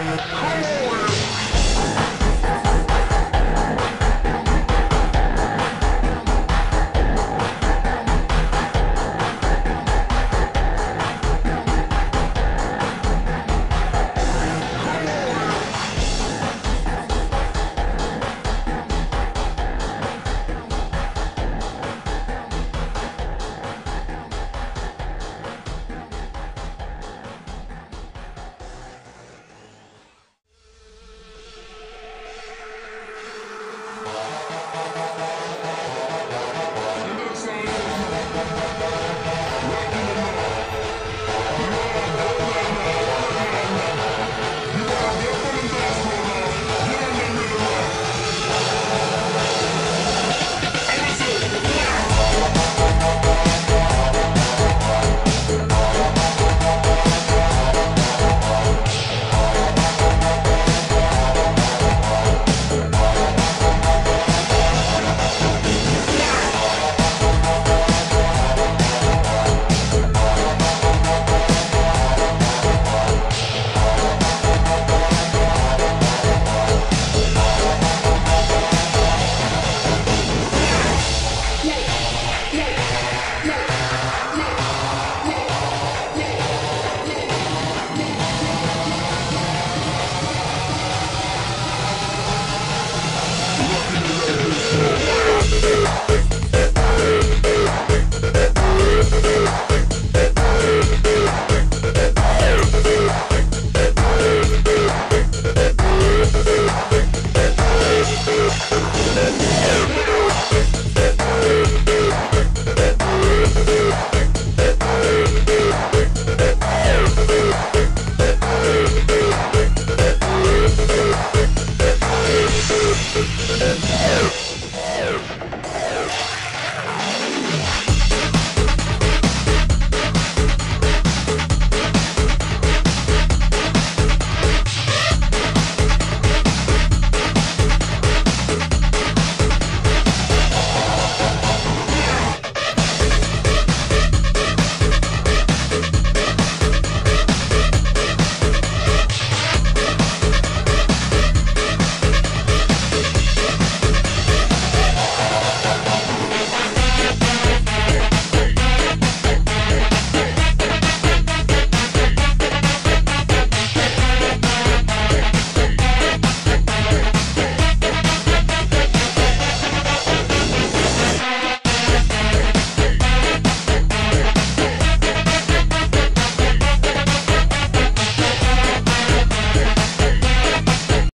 Come on.